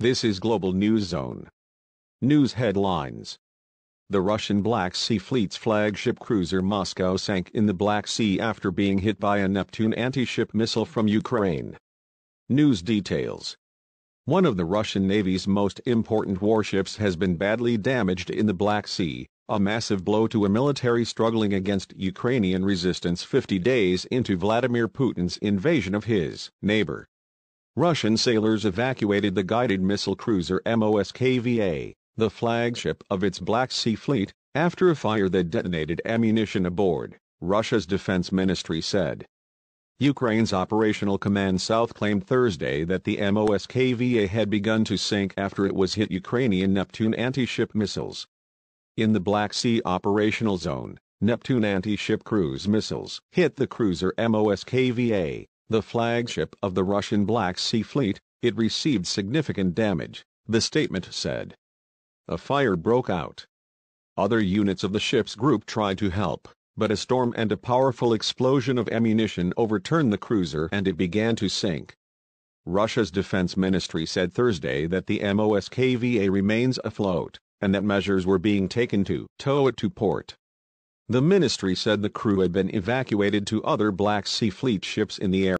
This is Global News Zone. News headlines. The Russian Black Sea Fleet's flagship cruiser Moscow sank in the Black Sea after being hit by a Neptune anti-ship missile from Ukraine. News details. One of the Russian Navy's most important warships has been badly damaged in the Black Sea, a massive blow to a military struggling against Ukrainian resistance 50 days into Vladimir Putin's invasion of his neighbor. Russian sailors evacuated the guided missile cruiser MOSKVA, the flagship of its Black Sea Fleet, after a fire that detonated ammunition aboard, Russia's defense ministry said. Ukraine's Operational Command South claimed Thursday that the MOSKVA had begun to sink after it was hit Ukrainian Neptune anti-ship missiles. In the Black Sea operational zone, Neptune anti-ship cruise missiles hit the cruiser MOSKVA, the flagship of the Russian Black Sea Fleet, it received significant damage, the statement said. A fire broke out. Other units of the ship's group tried to help, but a storm and a powerful explosion of ammunition overturned the cruiser and it began to sink. Russia's defense ministry said Thursday that the MOSKVA remains afloat and that measures were being taken to tow it to port. The ministry said the crew had been evacuated to other Black Sea Fleet ships in the area.